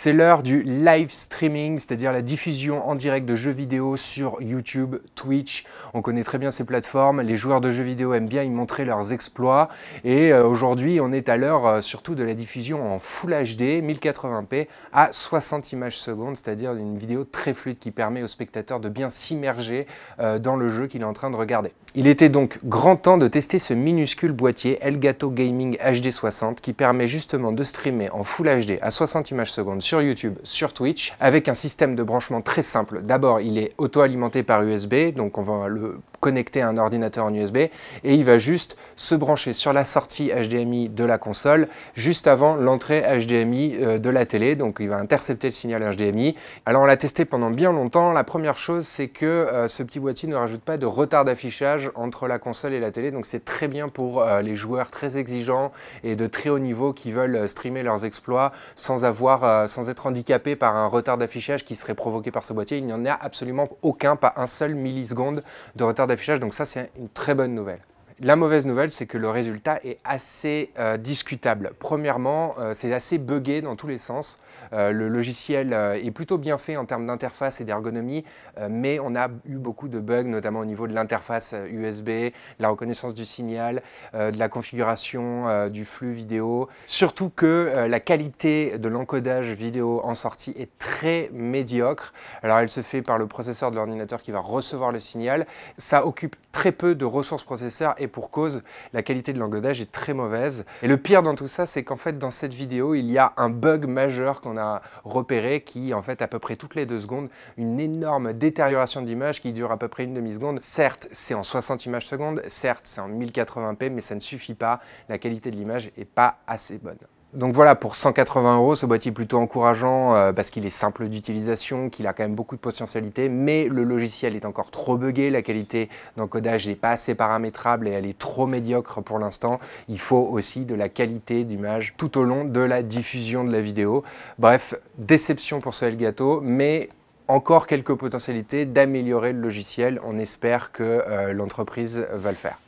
C'est l'heure du live streaming, c'est-à-dire la diffusion en direct de jeux vidéo sur YouTube, Twitch. On connaît très bien ces plateformes. Les joueurs de jeux vidéo aiment bien y montrer leurs exploits. Et euh, aujourd'hui, on est à l'heure euh, surtout de la diffusion en Full HD, 1080p, à 60 images secondes, c'est-à-dire une vidéo très fluide qui permet au spectateur de bien s'immerger euh, dans le jeu qu'il est en train de regarder. Il était donc grand temps de tester ce minuscule boîtier Elgato Gaming HD 60 qui permet justement de streamer en Full HD à 60 images secondes sur YouTube, sur Twitch, avec un système de branchement très simple. D'abord, il est auto-alimenté par USB, donc on va le connecter à un ordinateur en USB et il va juste se brancher sur la sortie HDMI de la console juste avant l'entrée HDMI euh, de la télé. Donc il va intercepter le signal HDMI alors on l'a testé pendant bien longtemps. La première chose c'est que euh, ce petit boîtier ne rajoute pas de retard d'affichage entre la console et la télé. Donc c'est très bien pour euh, les joueurs très exigeants et de très haut niveau qui veulent streamer leurs exploits sans avoir sans être handicapés par un retard d'affichage qui serait provoqué par ce boîtier. Il n'y en a absolument aucun pas un seul milliseconde de retard d'affichage, donc ça c'est une très bonne nouvelle. La mauvaise nouvelle, c'est que le résultat est assez euh, discutable. Premièrement, euh, c'est assez buggé dans tous les sens. Euh, le logiciel est plutôt bien fait en termes d'interface et d'ergonomie, mais on a eu beaucoup de bugs, notamment au niveau de l'interface USB, de la reconnaissance du signal, de la configuration du flux vidéo. Surtout que la qualité de l'encodage vidéo en sortie est très médiocre. Alors elle se fait par le processeur de l'ordinateur qui va recevoir le signal. Ça occupe très peu de ressources processeurs et pour cause, la qualité de l'encodage est très mauvaise. Et le pire dans tout ça, c'est qu'en fait, dans cette vidéo, il y a un bug majeur qu'on a repéré qui, en fait, à peu près toutes les deux secondes, une énorme détérioration d'image qui dure à peu près une demi-seconde. Certes, c'est en 60 images secondes, certes, c'est en 1080p, mais ça ne suffit pas. La qualité de l'image n'est pas assez bonne. Donc voilà, pour 180 euros, ce boîtier est plutôt encourageant euh, parce qu'il est simple d'utilisation, qu'il a quand même beaucoup de potentialité, mais le logiciel est encore trop buggé, la qualité d'encodage n'est pas assez paramétrable et elle est trop médiocre pour l'instant. Il faut aussi de la qualité d'image tout au long de la diffusion de la vidéo. Bref, déception pour ce Elgato, mais encore quelques potentialités d'améliorer le logiciel. On espère que euh, l'entreprise va le faire.